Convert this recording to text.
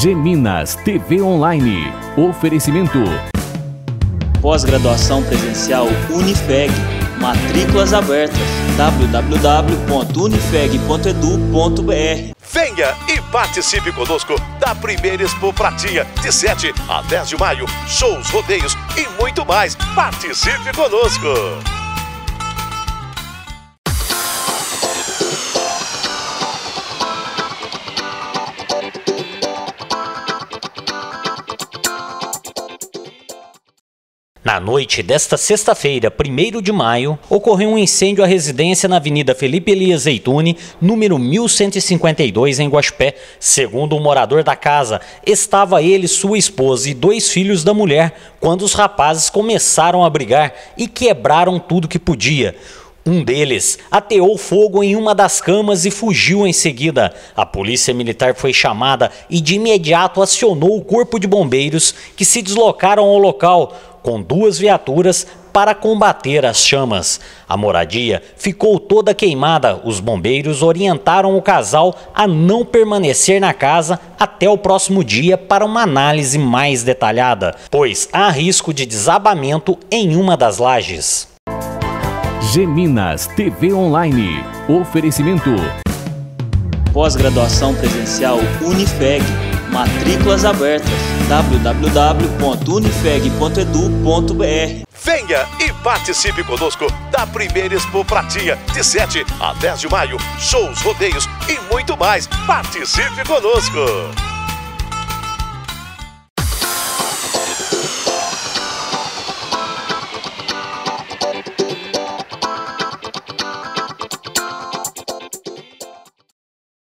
Geminas TV Online. Oferecimento. Pós-graduação presencial Unifeg. Matrículas abertas. www.unifeg.edu.br Venha e participe conosco da primeira Expo Pratinha, de 7 a 10 de maio. Shows, rodeios e muito mais. Participe conosco! Na noite desta sexta-feira, 1 de maio, ocorreu um incêndio à residência na Avenida Felipe Elias Zeitune, número 1152, em Guaxpé. Segundo um morador da casa, estava ele, sua esposa e dois filhos da mulher quando os rapazes começaram a brigar e quebraram tudo que podia. Um deles ateou fogo em uma das camas e fugiu em seguida. A polícia militar foi chamada e de imediato acionou o corpo de bombeiros que se deslocaram ao local com duas viaturas para combater as chamas. A moradia ficou toda queimada. Os bombeiros orientaram o casal a não permanecer na casa até o próximo dia para uma análise mais detalhada, pois há risco de desabamento em uma das lajes. Geminas TV Online. Oferecimento. Pós-graduação presencial Unifeg. Matrículas abertas. www.unifeg.edu.br Venha e participe conosco da primeira Expo Pratinha, de 7 a 10 de maio. Shows, rodeios e muito mais. Participe conosco!